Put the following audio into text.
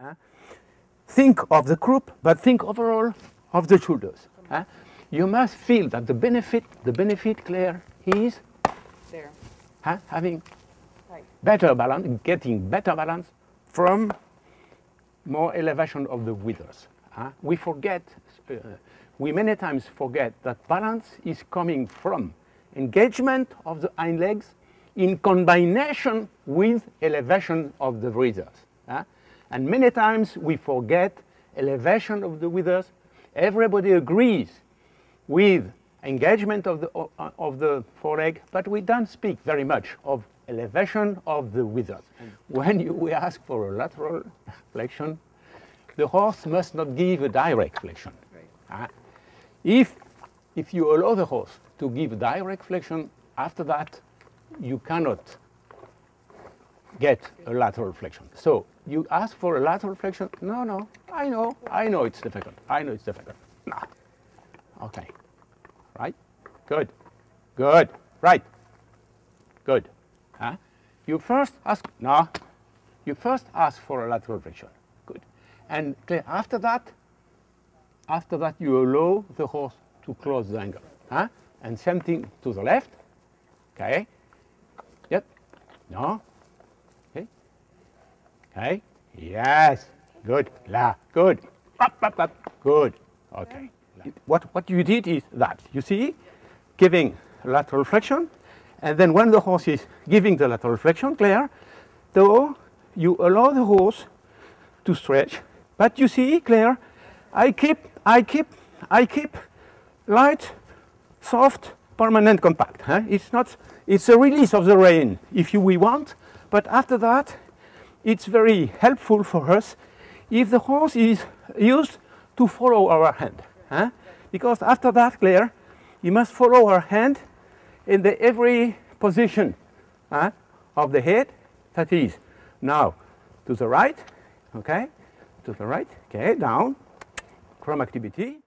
huh? think of the group, but think overall of the shoulders. huh? You must feel that the benefit, the benefit, Claire, is There. huh, having Right. better balance, getting better balance from more elevation of the withers. We forget, uh, we many times forget that balance is coming from engagement of the hind legs in combination with elevation of the withers. huh? And many times we forget elevation of the withers. Everybody agrees with engagement of the, of the foreleg, but we don't speak very much of elevation of the withers. When you, we ask for a lateral flexion, the horse must not give a direct flexion. Uh, if, if you allow the horse to give a direct flexion, after that, you cannot get a lateral flexion. So you ask for a lateral flexion. No, no, I know, I know it's difficult. I know it's difficult. No. Okay. Right? Good. Good. Right. Good. Huh? You first ask, no, you first ask for a lateral flexion. Good. And after that, after that you allow the horse to close the angle. Huh? And same thing to the left. Okay. Yep. No. Okay. Yes. Good. La. Good. Up, up, up. Good. Okay. What, what you did is that, you see, giving lateral flexion, and then when the horse is giving the lateral flexion, Claire, though you allow the horse to stretch, but you see, Claire, I keep, I keep, I keep light, soft, permanent compact. huh? It's not, it's a release of the rein if you we want, but after that, it's very helpful for us if the horse is used to follow our hand. huh? Because after that, Claire, you must follow our hand in the every position huh, of the head. That is now to the right, okay, to the right, okay, down, chrome activity.